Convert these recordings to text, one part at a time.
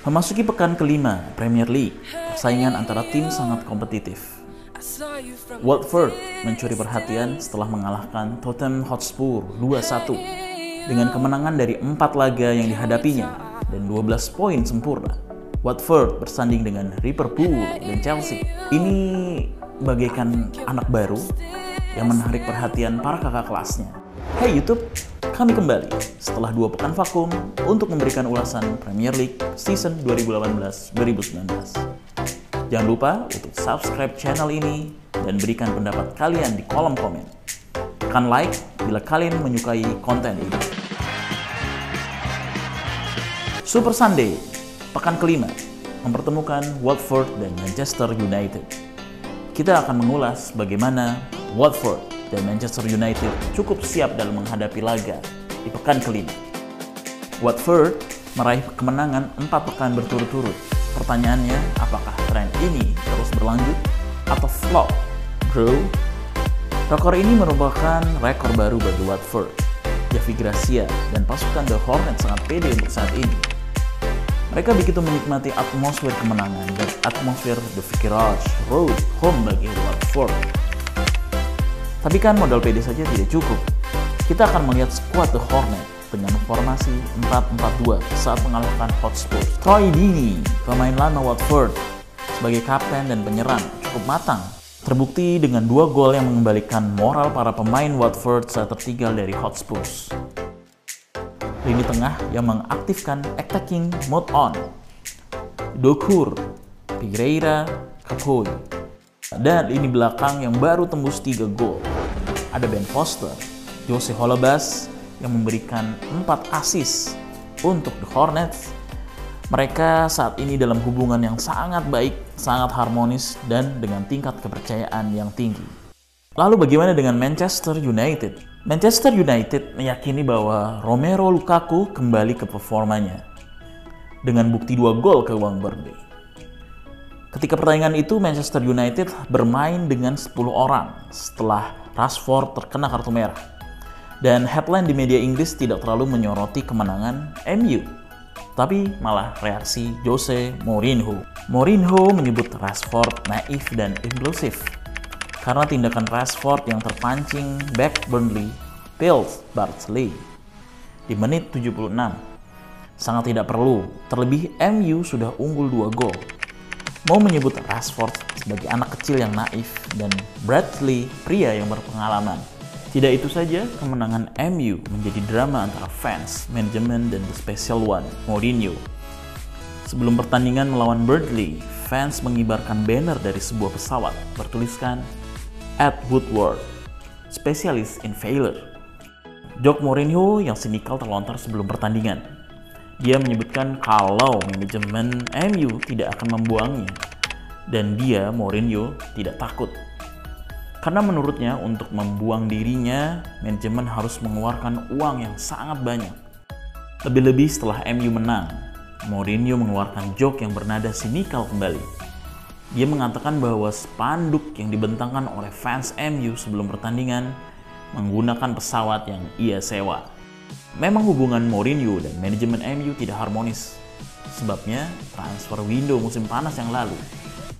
Memasuki pekan kelima Premier League, persaingan antara tim sangat kompetitif. Watford mencuri perhatian setelah mengalahkan Tottenham Hotspur 2-1 dengan kemenangan dari empat laga yang dihadapinya dan 12 poin sempurna. Watford bersanding dengan Liverpool dan Chelsea. Ini bagaikan anak baru yang menarik perhatian para kakak kelasnya. Hai YouTube, kami kembali setelah dua pekan vakum untuk memberikan ulasan Premier League season 2018-2019. Jangan lupa untuk subscribe channel ini dan berikan pendapat kalian di kolom komen. Tekan like bila kalian menyukai konten ini. Super Sunday, pekan kelima, mempertemukan Watford dan Manchester United. Kita akan mengulas bagaimana Watford dan Manchester United cukup siap dalam menghadapi laga di pekan kelima. Watford meraih kemenangan empat pekan berturut-turut. Pertanyaannya, apakah tren ini terus berlanjut atau flop? Bro, rekor ini merupakan rekor baru bagi Watford. Javi Gracia dan pasukan The Hornet sangat pede untuk saat ini. Mereka begitu menikmati atmosfer kemenangan dan atmosfer The Vicky Road home bagi Watford tapi kan modal PD saja tidak cukup. Kita akan melihat skuad The Hornet dengan formasi 4-4-2 saat mengalahkan Hotspur. Troy Deeney, pemain lama Watford, sebagai kapten dan penyerang cukup matang. Terbukti dengan dua gol yang mengembalikan moral para pemain Watford saat tertinggal dari Hotspurs. Lini tengah yang mengaktifkan attacking mode on. Dokur, Pereira, Kapoy, dan lini belakang yang baru tembus 3 gol ada Ben Foster, Jose Holebas yang memberikan 4 assist untuk The Hornets. Mereka saat ini dalam hubungan yang sangat baik, sangat harmonis, dan dengan tingkat kepercayaan yang tinggi. Lalu bagaimana dengan Manchester United? Manchester United meyakini bahwa Romero Lukaku kembali ke performanya dengan bukti dua gol ke uang Burnley. Ketika pertandingan itu Manchester United bermain dengan 10 orang setelah Rashford terkena kartu merah. Dan headline di media Inggris tidak terlalu menyoroti kemenangan MU, tapi malah reaksi Jose Mourinho. Mourinho menyebut Rashford naif dan impulsif karena tindakan Rashford yang terpancing back Burnley Pills Bartley di menit 76. Sangat tidak perlu, terlebih MU sudah unggul 2 gol. Mau menyebut Rashford sebagai anak kecil yang naif dan Bradley pria yang berpengalaman. Tidak itu saja, kemenangan MU menjadi drama antara fans, manajemen, dan the special one, Mourinho. Sebelum pertandingan melawan Bradley, fans mengibarkan banner dari sebuah pesawat bertuliskan Ed Woodward, spesialis in failure. Jok Mourinho yang sinikal terlontar sebelum pertandingan. Dia menyebutkan kalau manajemen MU tidak akan membuangnya dan dia, Mourinho, tidak takut. Karena menurutnya untuk membuang dirinya, manajemen harus mengeluarkan uang yang sangat banyak. Lebih-lebih setelah MU menang, Mourinho mengeluarkan joke yang bernada sinikal kembali. Dia mengatakan bahwa spanduk yang dibentangkan oleh fans MU sebelum pertandingan menggunakan pesawat yang ia sewa. Memang hubungan Mourinho dan manajemen MU tidak harmonis. Sebabnya transfer window musim panas yang lalu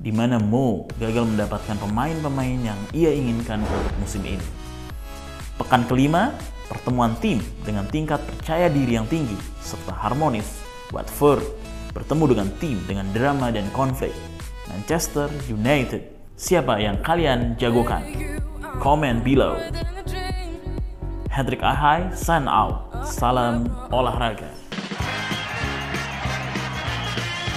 di mana Mo gagal mendapatkan pemain-pemain yang ia inginkan untuk musim ini. Pekan kelima, pertemuan tim dengan tingkat percaya diri yang tinggi serta harmonis, Watford bertemu dengan tim dengan drama dan konflik, Manchester United. Siapa yang kalian jagokan? Comment below. Hendrik Ahai, sign out. Salam olahraga.